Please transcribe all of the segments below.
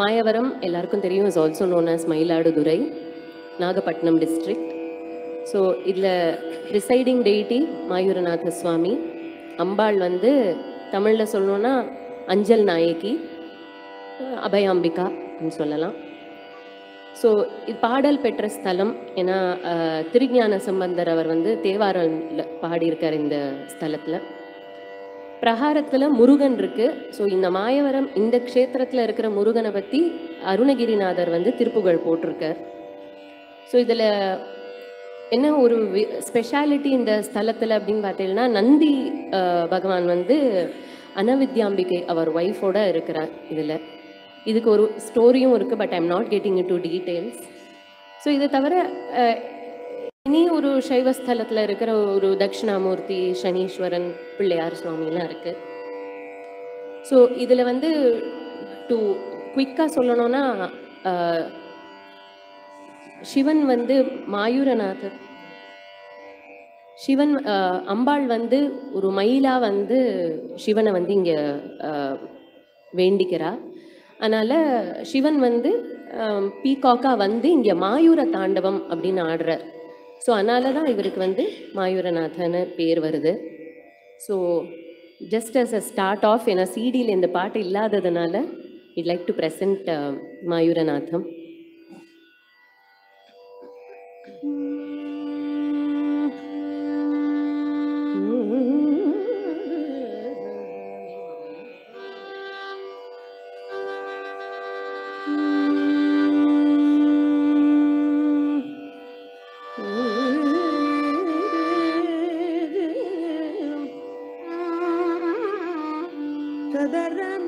மாயவரம் எல்லாருக்கும் தெரியும். Is also known as Mayiladuthurai Nagapattinam district so இதில் ரிசைடிங் டெய்டி மாயூரநாத சுவாமி. அம்பாள் வந்து தமிழில் சொல்லணும்னா அஞ்சல் நாயகி அபயாம்பிகா அப்படின்னு சொல்லலாம். ஸோ இது பாடல் பெற்ற ஸ்தலம். ஏன்னா திருஞான சம்பந்தர் அவர் வந்து தேவாரம்ல பாடியிருக்கார் இந்த ஸ்தலத்தில். பிரகாரத்தில் முருகன் இருக்கு. ஸோ இந்த மாயவரம் இந்த க்ஷேத்திரத்தில் இருக்கிற முருகனை பற்றி அருணகிரிநாதர் வந்து திருப்புகழ் போட்டிருக்கார். ஸோ இதில் என்ன ஒரு ஸ்பெஷாலிட்டி இந்த ஸ்தலத்தில் அப்படின்னு பார்த்தீங்கன்னா நந்தி பகவான் வந்து அனவித்யாம்பிகை அவர் ஒய்ஃபோட இருக்கிறார் இதில். இதுக்கு ஒரு ஸ்டோரியும் இருக்குது but I'm not getting into details so இதை தவிர இனி ஒரு சைவ ஸ்தலத்தில் இருக்கிற ஒரு தட்சிணாமூர்த்தி சனீஸ்வரன் பிள்ளையார் சுவாமிலாம் இருக்கு. ஸோ இதில் வந்து டு குயிக்காக சொல்லணும்னா சிவன் வந்து மாயூரநாதர். சிவன் அம்பாள் வந்து ஒரு மயிலா வந்து சிவனை வந்து இங்கே வேண்டிக்கிறா. அதனால சிவன் வந்து பீகாக்கா வந்து இங்கே மாயூர தாண்டவம் அப்படின்னு ஆடுறார். ஸோ அதனால தான் இவருக்கு வந்து மாயூரநாதன்னு பேர் வருது. So just as a start off ஏன்னா சிடியில் இந்த பாட்டு இல்லாததுனால it like to present Mayuranatham. derramar.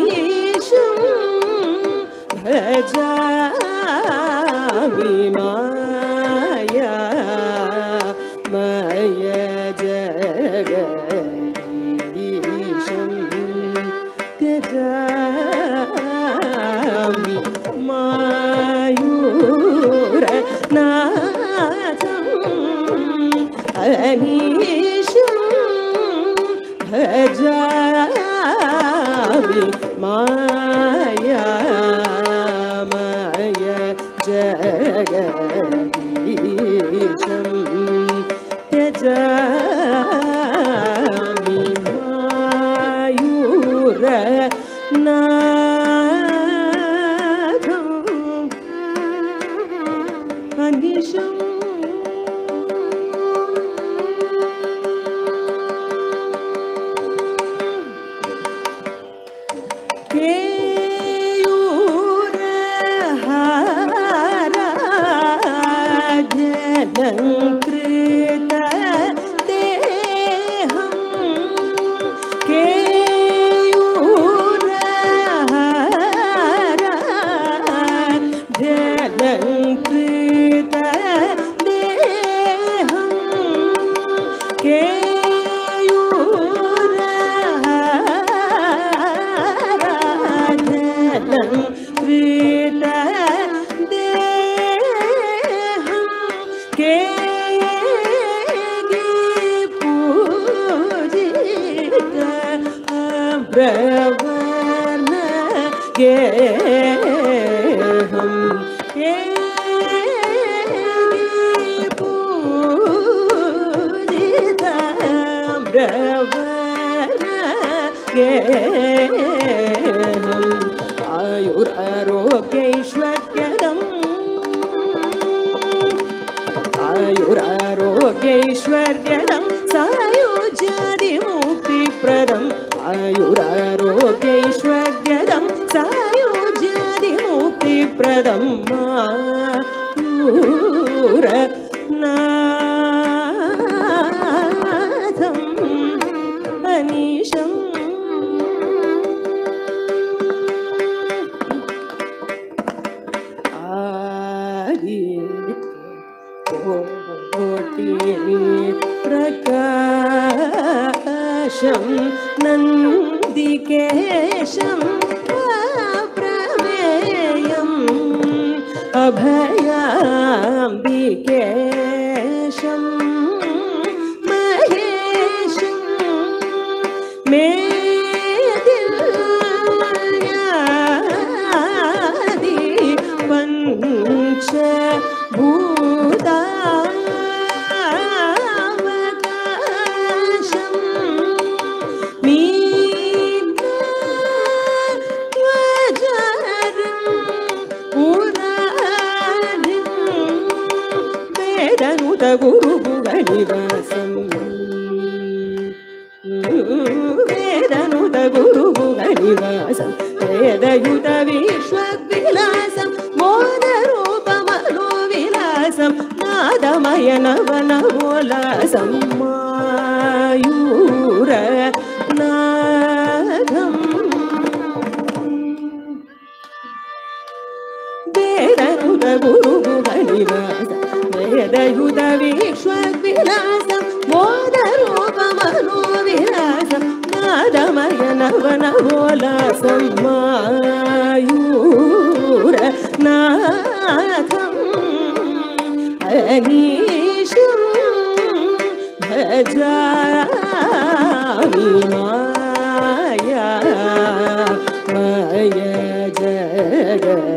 ಜಗದ के கேகம் கேகம் ஆயுர் ஆரோக்கியஸ்வர்கதம் ஆயுர் ஆரோக்கியஸ்வர்கதம் പ്രദംമാൂരനാഥം അനീഷം പ്രകാശം നന്ദികേശം. അഭയാംബികേശം മഹേശം മേ പഞ്ചഭൂ वेदनुत गुरुभुवनिवासम् वेदनुत गुरुभुवनिवासम् वेदयुत विश्वविलासम् मोदरूपमनोविलासम् नादमय नवनवोलासम् मायूर प्रयुतवीश्वलासं बोधरूपमनोविलासं मादमयनवनोलासं मायु स्नासं अगीष भजामि माया माय जगदीशम्।